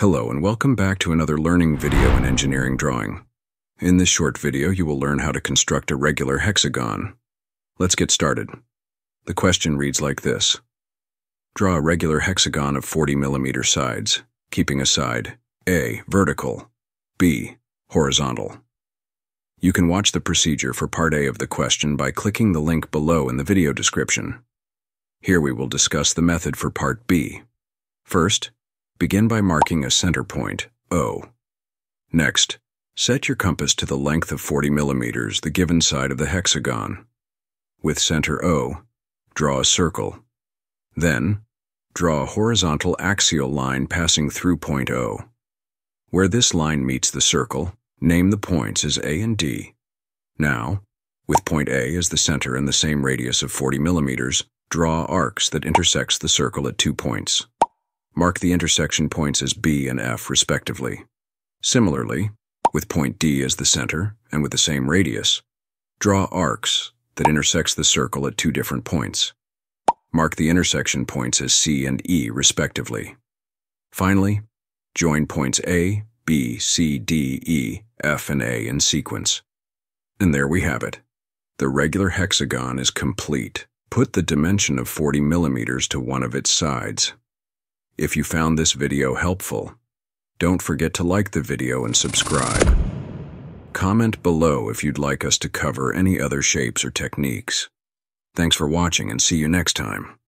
Hello and welcome back to another learning video in engineering drawing. In this short video, you will learn how to construct a regular hexagon. Let's get started. The question reads like this. Draw a regular hexagon of 40 millimeter sides, keeping a side A vertical, B horizontal. You can watch the procedure for part A of the question by clicking the link below in the video description. Here we will discuss the method for part B. First, Begin by marking a center point, O. Next, set your compass to the length of 40 millimeters, the given side of the hexagon. With center O, draw a circle. Then, draw a horizontal axial line passing through point O. Where this line meets the circle, name the points as A and D. Now, with point A as the center and the same radius of 40 millimeters, draw arcs that intersects the circle at two points. Mark the intersection points as B and F respectively. Similarly, with point D as the center and with the same radius, draw arcs that intersects the circle at two different points. Mark the intersection points as C and E respectively. Finally, join points A, B, C, D, E, F, and A in sequence. And there we have it. The regular hexagon is complete. Put the dimension of 40 millimeters to one of its sides. If you found this video helpful, don't forget to like the video and subscribe. Comment below if you'd like us to cover any other shapes or techniques. Thanks for watching and see you next time.